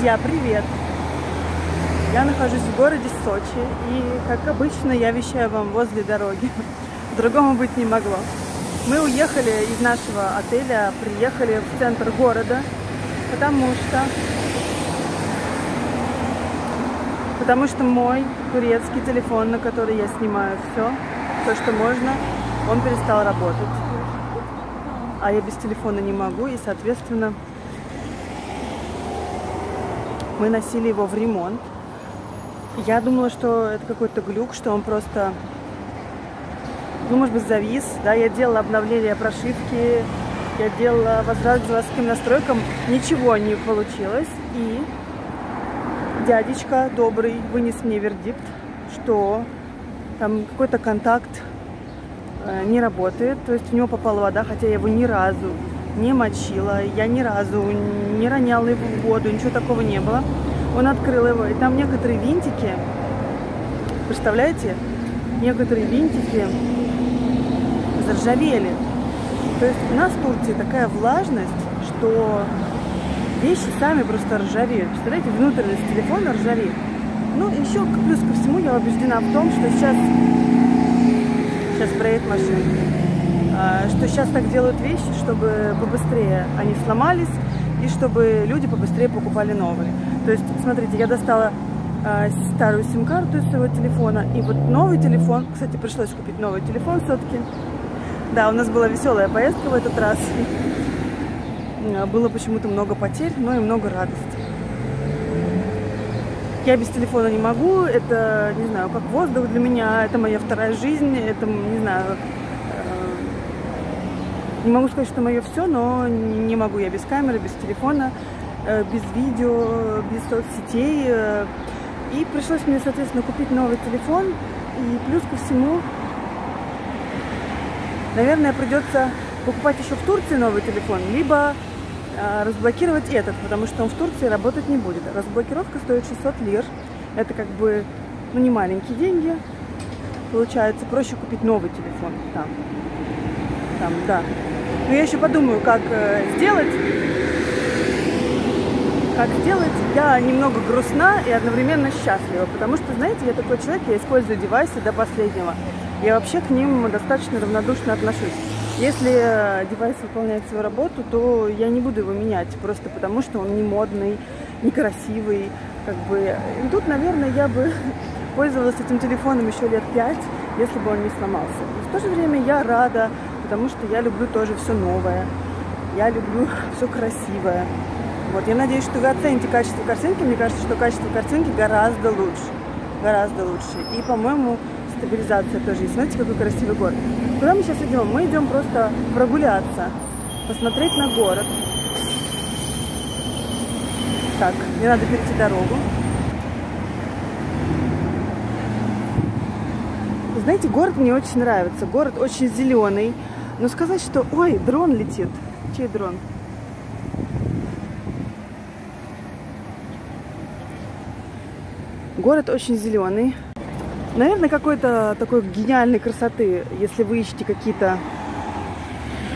Друзья, привет! Я нахожусь в городе Сочи, и, как обычно, я вещаю вам возле дороги. Другому быть не могло. Мы уехали из нашего отеля, приехали в центр города, потому что... Потому что мой турецкий телефон, на который я снимаю все, то, что можно, он перестал работать. А я без телефона не могу, и, соответственно, мы носили его в ремонт. Я думала, что это какой-то глюк, что он просто, ну, может быть, завис. Да, я делала обновление прошивки, я делала возврат к заводским настройкам. Ничего не получилось. И дядечка добрый вынес мне вердикт, что там какой-то контакт э, не работает. То есть в него попала вода, хотя я его ни разу не мочила, я ни разу не роняла его в воду, ничего такого не было. Он открыл его, и там некоторые винтики, представляете, некоторые винтики заржавели. То есть у нас в Турции такая влажность, что вещи сами просто ржавеют. Представляете, внутренность телефона ржавеет. Ну, еще плюс ко всему я убеждена в том, что сейчас... Сейчас проедет машина что сейчас так делают вещи, чтобы побыстрее они сломались и чтобы люди побыстрее покупали новые. То есть, смотрите, я достала э, старую сим-карту из своего телефона, и вот новый телефон, кстати, пришлось купить новый телефон все-таки. Да, у нас была веселая поездка в этот раз. Было почему-то много потерь, но и много радости. Я без телефона не могу, это, не знаю, как воздух для меня, это моя вторая жизнь, это, не знаю, не могу сказать, что мое все, но не могу я без камеры, без телефона, э, без видео, без соцсетей. Э. И пришлось мне, соответственно, купить новый телефон. И плюс ко всему, наверное, придется покупать еще в Турции новый телефон, либо э, разблокировать этот, потому что он в Турции работать не будет. Разблокировка стоит 600 лир. Это как бы, ну, не маленькие деньги. Получается, проще купить новый телефон там. Там, да. Но я еще подумаю, как э, сделать. Как сделать. Я немного грустна и одновременно счастлива, потому что, знаете, я такой человек, я использую девайсы до последнего. Я вообще к ним достаточно равнодушно отношусь. Если э, девайс выполняет свою работу, то я не буду его менять, просто потому что он не модный, некрасивый. Как бы. И тут, наверное, я бы пользовалась этим телефоном еще лет пять, если бы он не сломался. И в то же время я рада потому что я люблю тоже все новое. Я люблю все красивое. Вот, я надеюсь, что вы оцените качество картинки. Мне кажется, что качество картинки гораздо лучше. Гораздо лучше. И, по-моему, стабилизация тоже есть. Смотрите, какой красивый город. Куда мы сейчас идем? Мы идем просто прогуляться, посмотреть на город. Так, мне надо перейти дорогу. Знаете, город мне очень нравится. Город очень зеленый. Но сказать, что... Ой, дрон летит. Чей дрон? Город очень зеленый. Наверное, какой-то такой гениальной красоты, если вы ищете какие-то,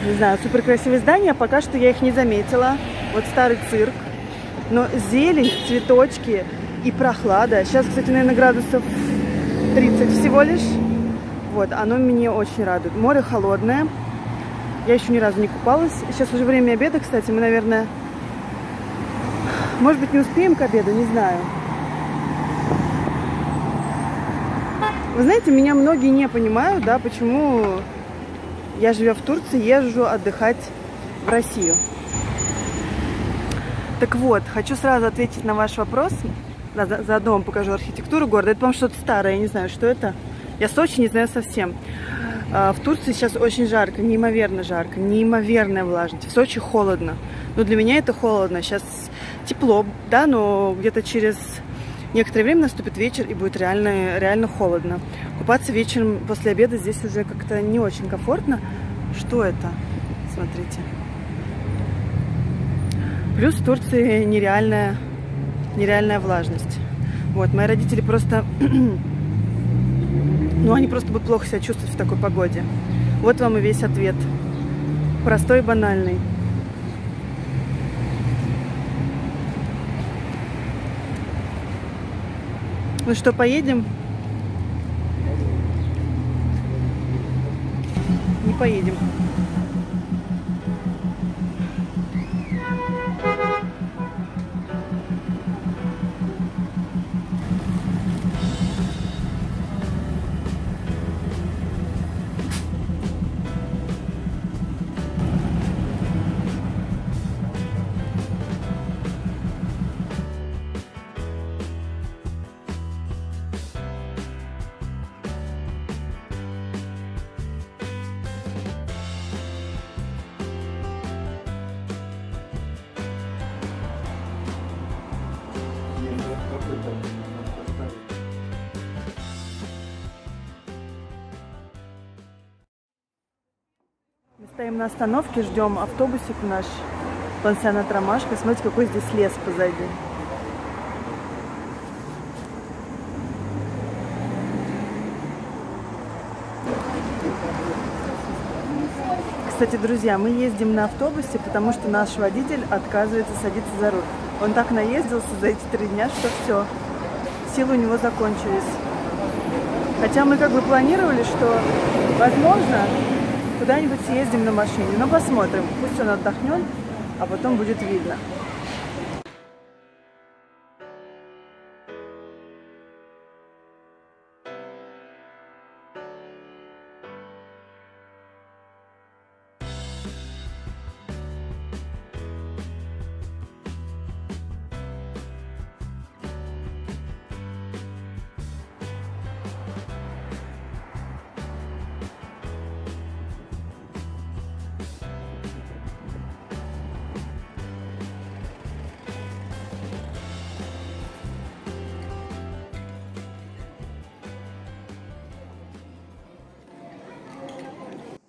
не знаю, супер красивые здания. Пока что я их не заметила. Вот старый цирк. Но зелень, цветочки и прохлада. Сейчас, кстати, наверное, градусов 30 всего лишь. Вот, оно меня очень радует. Море холодное. Я еще ни разу не купалась. Сейчас уже время обеда, кстати. Мы, наверное, может быть, не успеем к обеду, не знаю. Вы знаете, меня многие не понимают, да, почему я, живя в Турции, езжу отдыхать в Россию. Так вот, хочу сразу ответить на ваш вопрос. Заодно вам покажу архитектуру города. Это, по-моему, что-то старое, я не знаю, что это. Я Сочи не знаю совсем. А, в Турции сейчас очень жарко, неимоверно жарко, неимоверная влажность. В Сочи холодно. Но для меня это холодно. Сейчас тепло, да, но где-то через некоторое время наступит вечер и будет реально, реально холодно. Купаться вечером после обеда здесь уже как-то не очень комфортно. Что это? Смотрите. Плюс в Турции нереальная, нереальная влажность. Вот, мои родители просто Ну, они просто будут плохо себя чувствовать в такой погоде. Вот вам и весь ответ. Простой и банальный. Ну что, поедем? Не поедем. Стоим на остановке, ждем автобусик наш, пансионат Ромашка. Смотрите, какой здесь лес позади. Кстати, друзья, мы ездим на автобусе, потому что наш водитель отказывается садиться за руль. Он так наездился за эти три дня, что все, силы у него закончились. Хотя мы как бы планировали, что, возможно, куда-нибудь съездим на машине. Но посмотрим. Пусть он отдохнет, а потом будет видно.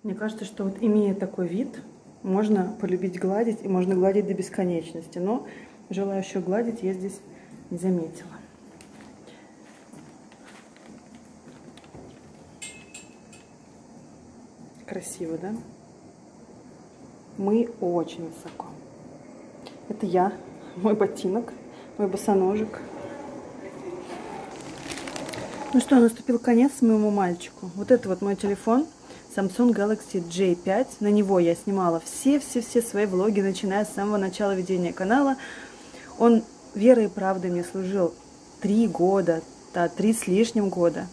Мне кажется, что вот имея такой вид, можно полюбить гладить, и можно гладить до бесконечности. Но желающую гладить я здесь не заметила. Красиво, да? Мы очень высоко. Это я, мой ботинок, мой босоножек. Ну что, наступил конец моему мальчику. Вот это вот мой телефон. Samsung Galaxy J5. На него я снимала все-все-все свои влоги, начиная с самого начала ведения канала. Он верой и правдой мне служил три года, да, три с лишним года.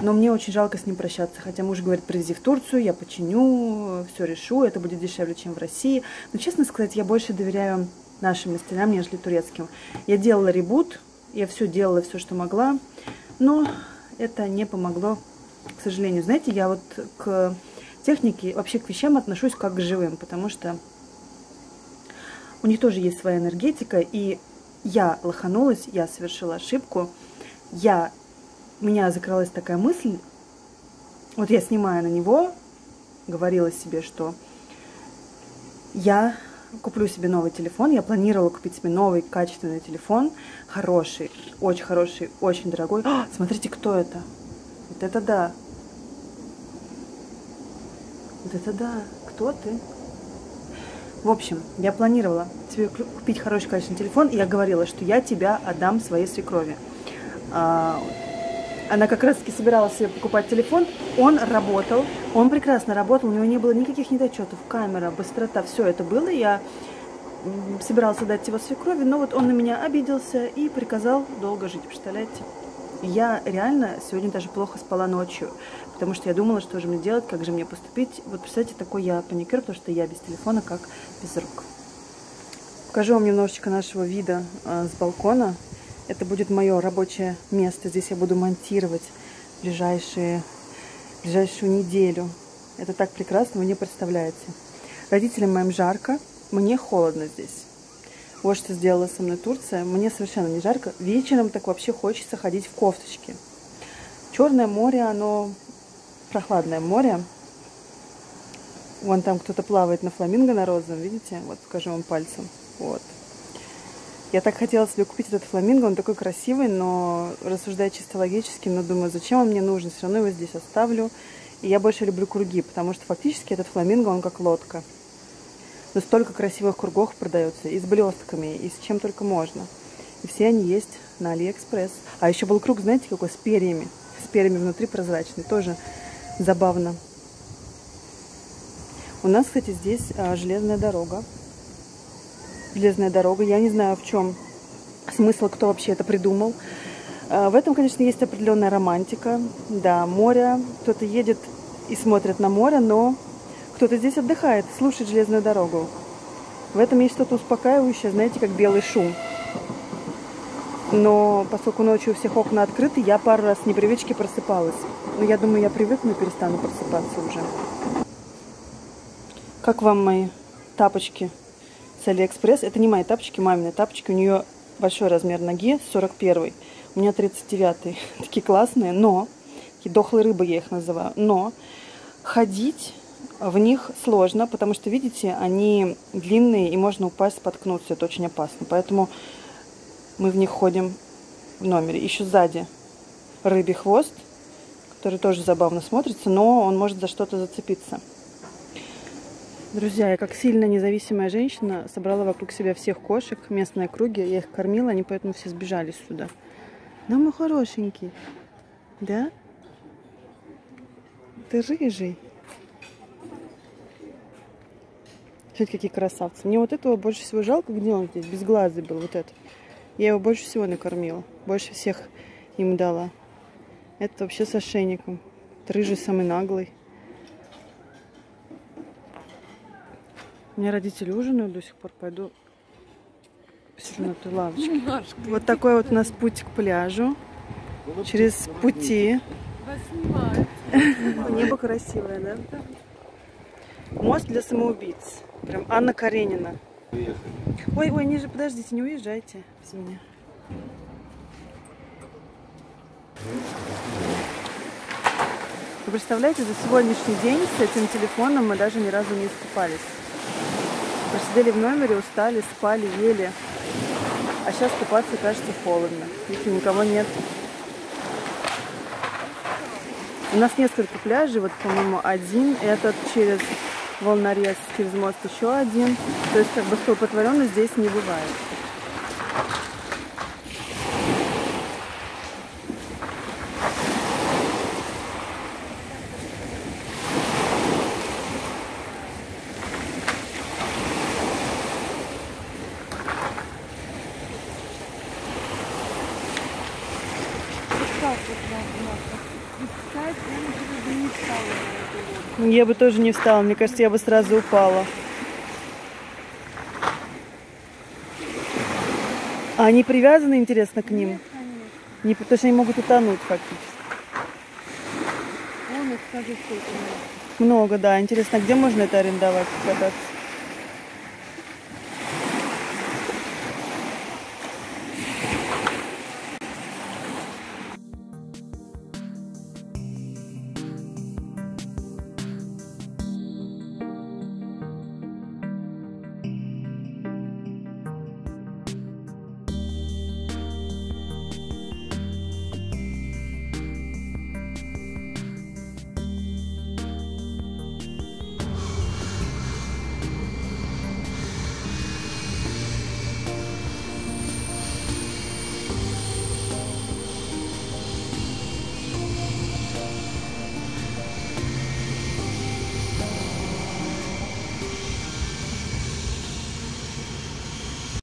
Но мне очень жалко с ним прощаться. Хотя муж говорит, привези в Турцию, я починю, все решу, это будет дешевле, чем в России. Но, честно сказать, я больше доверяю нашим мастерам, нежели турецким. Я делала ребут, я все делала, все, что могла, но это не помогло к сожалению. Знаете, я вот к технике, вообще к вещам отношусь как к живым, потому что у них тоже есть своя энергетика, и я лоханулась, я совершила ошибку, я, у меня закралась такая мысль, вот я снимая на него, говорила себе, что я куплю себе новый телефон. Я планировала купить себе новый качественный телефон, хороший, очень хороший, очень дорогой. А, смотрите, кто это? Это да. Вот это да. Кто ты? В общем, я планировала себе купить хороший качественный телефон, и я говорила, что я тебя отдам своей свекрови. А, она как раз таки собиралась себе покупать телефон, он работал, он прекрасно работал, у него не было никаких недочетов, камера, быстрота, все это было, я собирался дать его свекрови, но вот он на меня обиделся и приказал долго жить, представляете? Я реально сегодня даже плохо спала ночью, потому что я думала, что же мне делать, как же мне поступить. Вот, представьте, такой я паникер, потому что я без телефона, как без рук. Покажу вам немножечко нашего вида э, с балкона. Это будет мое рабочее место. Здесь я буду монтировать ближайшие, ближайшую неделю. Это так прекрасно, вы не представляете. Родителям моим жарко, мне холодно здесь. Вот что сделала со мной Турция. Мне совершенно не жарко. Вечером так вообще хочется ходить в кофточке. Черное море, оно прохладное море. Вон там кто-то плавает на фламинго на розовом, видите? Вот покажу вам пальцем. Вот. Я так хотела себе купить этот фламинго, он такой красивый, но рассуждая чисто логически, но думаю, зачем он мне нужен, все равно его здесь оставлю. И я больше люблю круги, потому что фактически этот фламинго, он как лодка. Но столько красивых кругов продается, и с блестками, и с чем только можно. И все они есть на Алиэкспресс. А еще был круг, знаете, какой, с перьями. С перьями внутри прозрачный. Тоже забавно. У нас, кстати, здесь а, железная дорога. Железная дорога. Я не знаю, в чем смысл, кто вообще это придумал. А, в этом, конечно, есть определенная романтика. Да, море. Кто-то едет и смотрит на море, но кто-то здесь отдыхает, слушает железную дорогу. В этом есть что-то успокаивающее, знаете, как белый шум. Но поскольку ночью у всех окна открыты, я пару раз с непривычки просыпалась. Но я думаю, я привыкну и перестану просыпаться уже. Как вам мои тапочки с Алиэкспресс? Это не мои тапочки, мамины тапочки. У нее большой размер ноги, 41 У меня 39 Такие классные, но... Такие дохлые рыбы я их называю. Но ходить в них сложно, потому что, видите, они длинные и можно упасть, споткнуться. Это очень опасно. Поэтому мы в них ходим в номере. Еще сзади рыбий хвост, который тоже забавно смотрится, но он может за что-то зацепиться. Друзья, я как сильно независимая женщина собрала вокруг себя всех кошек, местные круги, я их кормила, они поэтому все сбежали сюда. Да, мой хорошенький. Да? Ты рыжий. Смотрите, какие красавцы. Мне вот этого больше всего жалко, где он здесь, безглазый был, вот этот. Я его больше всего накормила. Больше всех им дала. Это вообще с ошейником. Рыжий самый наглый. У меня родители ужинают до сих пор. Пойду посижу на той лавочке. Вот такой вот у нас путь к пляжу. Через пути. Небо красивое, да? Мост для самоубийц. Прям Анна Каренина. Ой, ой, ниже, подождите, не уезжайте без меня. Вы представляете, за сегодняшний день с этим телефоном мы даже ни разу не искупались. Посидели в номере, устали, спали, ели. А сейчас купаться, кажется, холодно. Видите, никого нет. У нас несколько пляжей, вот, по-моему, один этот через волнорез, через мост еще один. То есть, как бы столпотворенно здесь не бывает. Я бы тоже не встала. Мне кажется, я бы сразу упала. А они привязаны, интересно, к ним? Не, потому что они могут утонуть фактически. Вон, скажи, сколько много. Много, да. Интересно, где можно это арендовать, кататься?